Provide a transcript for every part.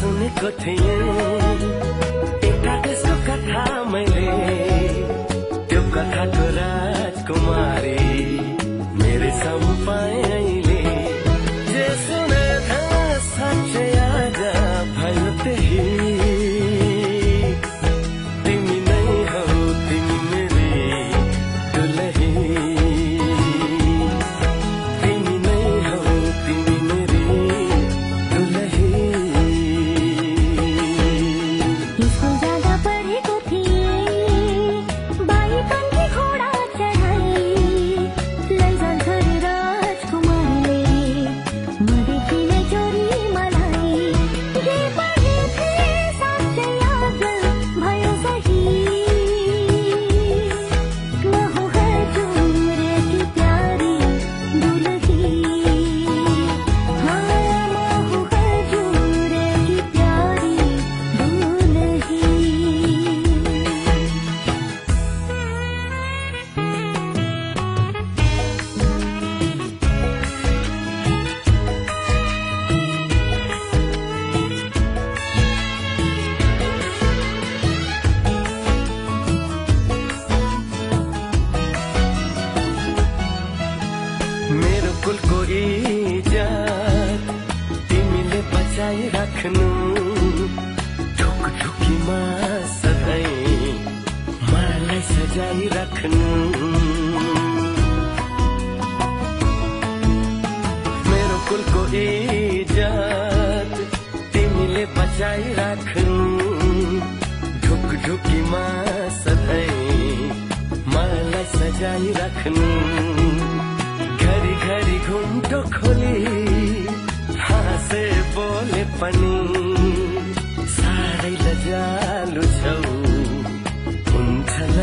सुनेको थिएँ। एउटा त्यसको कथा मैले जाई रखनू। मेरो कुल को इजात तिमीले बचाइ राख्नु। ढुक ढुकीमा सधैँ मलाई सजाई रखनू। घरी घरी घुंटो खोली हाँसे बोले पनी।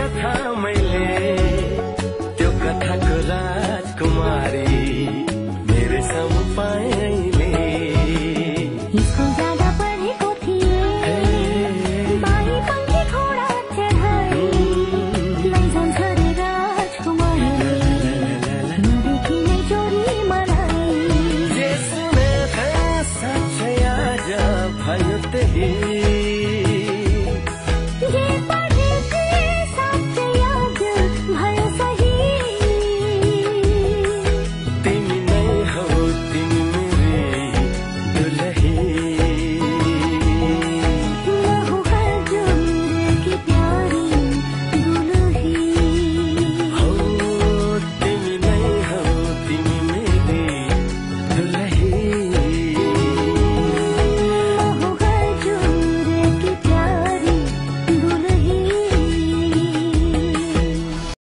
कथा मैले।